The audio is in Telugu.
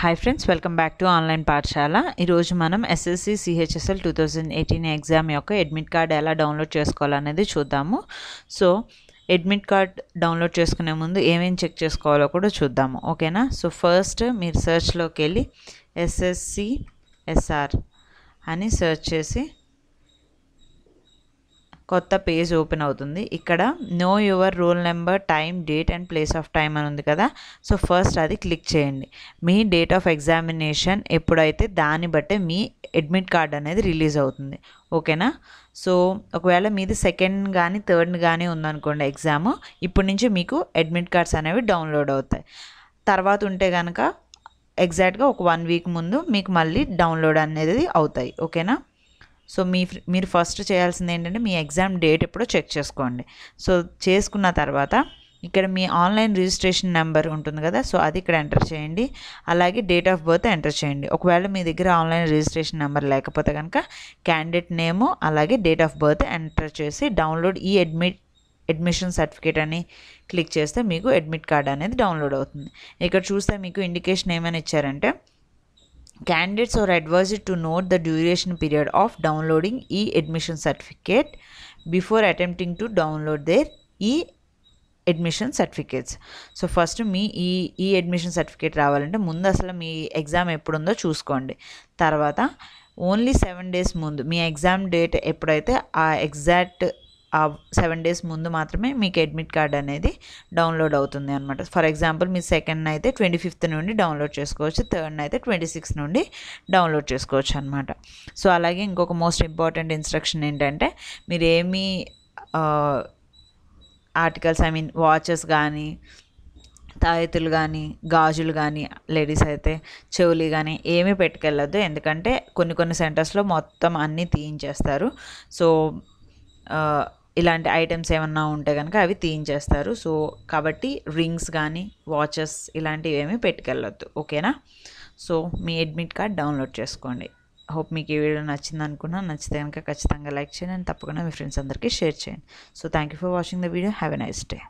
Hi friends welcome back to online పాఠశాల ఈరోజు మనం SSC CHSL two thousand eighteen exam యొక్క అడ్మిట్ కార్డ్ ఎలా డౌన్లోడ్ చేసుకోవాలనేది చూద్దాము. సో అడ్మిట్ కార్డ్ డౌన్లోడ్ చేసుకునే ముందు ఏమేమి చెక్ చేసుకోవాలో కూడా చూద్దాము. ఓకేనా సో ఫస్ట్ మీరు సెర్చ్లోకి వెళ్ళి ఎస్ఎస్సి ఎస్ఆర్ అని సెర్చ్ చేసి కొత్త పేజ్ ఓపెన్ అవుతుంది. ఇక్కడ know your roll number time date and place of time అని ఉంది కదా. సో ఫస్ట్ అది క్లిక్ చేయండి. మీ డేట్ ఆఫ్ ఎగ్జామినేషన్ ఎప్పుడైతే దాన్ని బట్టే మీ అడ్మిట్ కార్డ్ అనేది రిలీజ్ అవుతుంది. ఓకేనా సో ఒకవేళ మీది సెకండ్ కానీ థర్డ్ కానీ ఉందనుకోండి ఎగ్జామ్ ఇప్పటి నుంచి మీకు అడ్మిట్ కార్డ్స్ అనేవి డౌన్లోడ్ అవుతాయి. తర్వాత ఉంటే కనుక ఎగ్జాక్ట్గా ఒక వన్ వీక్ ముందు మీకు మళ్ళీ డౌన్లోడ్ అనేది అవుతాయి. ఓకేనా సో మీ మీరు ఫస్ట్ చేయాల్సింది ఏంటంటే మీ ఎగ్జామ్ డేట్ ఎప్పుడో చెక్ చేసుకోండి. సో చేసుకున్న తర్వాత ఇక్కడ మీ ఆన్లైన్ రిజిస్ట్రేషన్ నెంబర్ ఉంటుంది కదా సో అది ఇక్కడ ఎంటర్ చేయండి. అలాగే డేట్ ఆఫ్ బర్త్ ఎంటర్ చేయండి. ఒకవేళ మీ దగ్గర ఆన్లైన్ రిజిస్ట్రేషన్ నెంబర్ లేకపోతే కనుక క్యాండిడేట్ నేము అలాగే డేట్ ఆఫ్ బర్త్ ఎంటర్ చేసి download e admit admission certificate అని క్లిక్ చేస్తే మీకు అడ్మిట్ కార్డ్ అనేది డౌన్లోడ్ అవుతుంది. ఇక్కడ చూస్తే మీకు ఇండికేషన్ ఏమైనా ఇచ్చారంటే candidates are advised to note the duration period of downloading e-admission certificate before attempting to download their e admission certificates so first మీ ఈ ఈ అడ్మిషన్ సర్టిఫికేట్ రావాలంటే ముందు అసలు మీ ఎగ్జామ్ ఎప్పుడుందో చూసుకోండి తర్వాత ఓన్లీ సెవెన్ డేస్ ముందు మీ ఎగ్జామ్ డేట్ ఎప్పుడైతే ఆ ఎగ్జాక్ట్ ఆ సెవెన్ డేస్ ముందు మాత్రమే మీకు అడ్మిట్ కార్డ్ అనేది డౌన్లోడ్ అవుతుంది అనమాట ఫర్ ఎగ్జాంపుల్ మీ సెకండ్ అయితే ట్వంటీ ఫిఫ్త్ నుండి డౌన్లోడ్ చేసుకోవచ్చు థర్డ్ అయితే ట్వంటీ సిక్స్ నుండి డౌన్లోడ్ చేసుకోవచ్చు అనమాట సో అలాగే ఇంకొక మోస్ట్ ఇంపార్టెంట్ ఇన్స్ట్రక్షన్ ఏంటంటే మీరు ఏమీ ఆర్టికల్స్ ఐ మీన్ వాచెస్ కానీ తాయెత్తులు కానీ గాజులు కానీ లేడీస్ అయితే చెవులు కానీ ఏమీ పెట్టుకెళ్ళద్దు. ఎందుకంటే కొన్ని కొన్ని సెంటర్స్లో మొత్తం అన్నీ తీయించేస్తారు. సో ఇలాంటి ఐటమ్స్ ఏమన్నా ఉంటే కనుక అవి తీయించేస్తారు. సో కాబట్టి రింగ్స్ కానీ వాచెస్ ఇలాంటివి ఏమీ పెట్టుకెళ్ళొద్దు. ఓకేనా? సో మీ అడ్మిట్ కార్డ్ డౌన్లోడ్ చేసుకోండి. హోప్ మీకు ఈ వీడియో నచ్చింది అనుకున్నా. నచ్చితే కనుక ఖచ్చితంగా లైక్ చేయండి. అండ్ తప్పకుండా మీ ఫ్రెండ్స్ అందరికీ షేర్ చేయండి. So thank you for watching the video. Have a nice day.